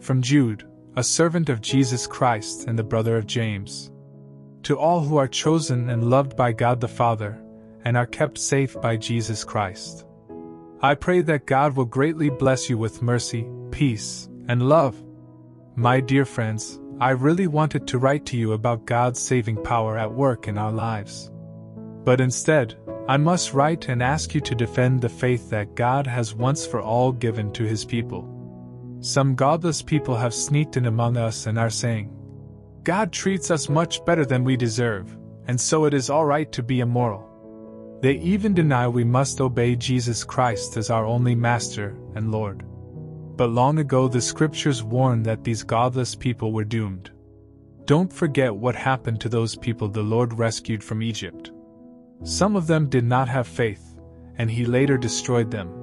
from Jude, a servant of Jesus Christ and the brother of James. To all who are chosen and loved by God the Father, and are kept safe by Jesus Christ. I pray that God will greatly bless you with mercy, peace, and love. My dear friends, I really wanted to write to you about God's saving power at work in our lives. But instead, I must write and ask you to defend the faith that God has once for all given to his people. Some godless people have sneaked in among us and are saying, God treats us much better than we deserve, and so it is all right to be immoral. They even deny we must obey Jesus Christ as our only Master and Lord. But long ago the scriptures warned that these godless people were doomed. Don't forget what happened to those people the Lord rescued from Egypt. Some of them did not have faith, and He later destroyed them.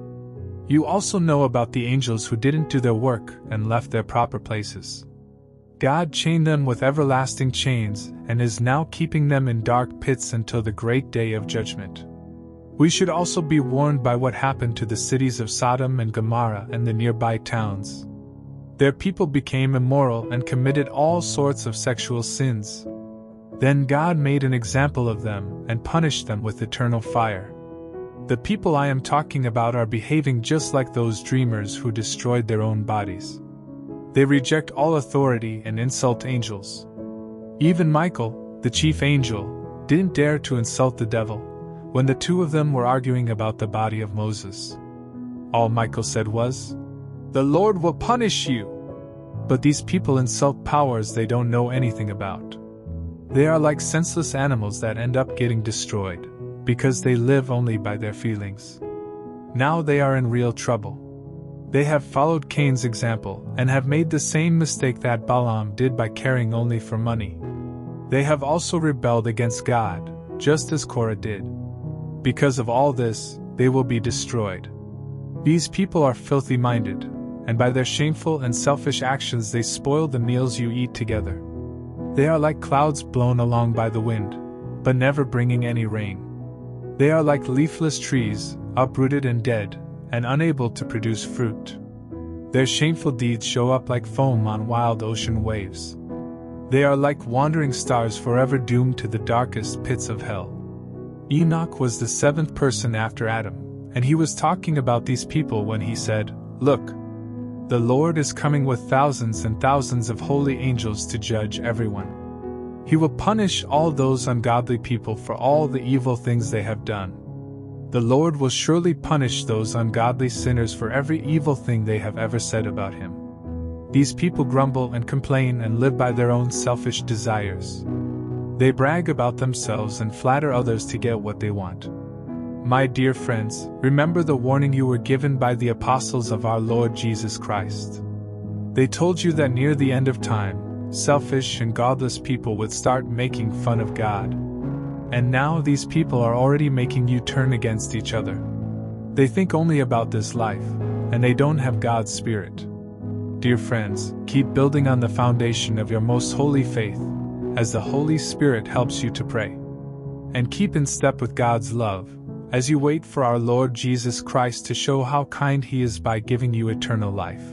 You also know about the angels who didn't do their work and left their proper places. God chained them with everlasting chains and is now keeping them in dark pits until the great day of judgment. We should also be warned by what happened to the cities of Sodom and Gomorrah and the nearby towns. Their people became immoral and committed all sorts of sexual sins. Then God made an example of them and punished them with eternal fire. The people I am talking about are behaving just like those dreamers who destroyed their own bodies. They reject all authority and insult angels. Even Michael, the chief angel, didn't dare to insult the devil when the two of them were arguing about the body of Moses. All Michael said was, The Lord will punish you! But these people insult powers they don't know anything about. They are like senseless animals that end up getting destroyed, because they live only by their feelings. Now they are in real trouble. They have followed Cain's example and have made the same mistake that Balaam did by caring only for money. They have also rebelled against God, just as Korah did. Because of all this, they will be destroyed. These people are filthy minded, and by their shameful and selfish actions they spoil the meals you eat together. They are like clouds blown along by the wind, but never bringing any rain. They are like leafless trees, uprooted and dead, and unable to produce fruit. Their shameful deeds show up like foam on wild ocean waves. They are like wandering stars forever doomed to the darkest pits of hell. Enoch was the seventh person after Adam, and he was talking about these people when he said, Look, the Lord is coming with thousands and thousands of holy angels to judge everyone. He will punish all those ungodly people for all the evil things they have done. The Lord will surely punish those ungodly sinners for every evil thing they have ever said about him. These people grumble and complain and live by their own selfish desires. They brag about themselves and flatter others to get what they want. My dear friends, remember the warning you were given by the apostles of our Lord Jesus Christ. They told you that near the end of time, selfish and godless people would start making fun of God. And now these people are already making you turn against each other. They think only about this life, and they don't have God's Spirit. Dear friends, keep building on the foundation of your most holy faith as the Holy Spirit helps you to pray. And keep in step with God's love, as you wait for our Lord Jesus Christ to show how kind He is by giving you eternal life.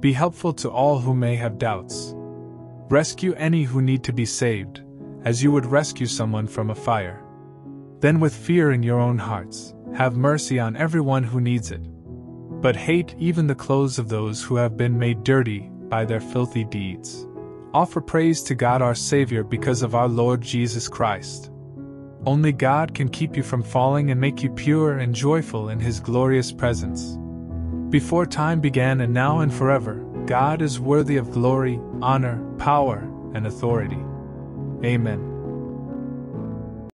Be helpful to all who may have doubts. Rescue any who need to be saved, as you would rescue someone from a fire. Then, with fear in your own hearts, have mercy on everyone who needs it. But hate even the clothes of those who have been made dirty by their filthy deeds. Offer praise to God our Savior because of our Lord Jesus Christ. Only God can keep you from falling and make you pure and joyful in His glorious presence. Before time began and now and forever, God is worthy of glory, honor, power, and authority. Amen.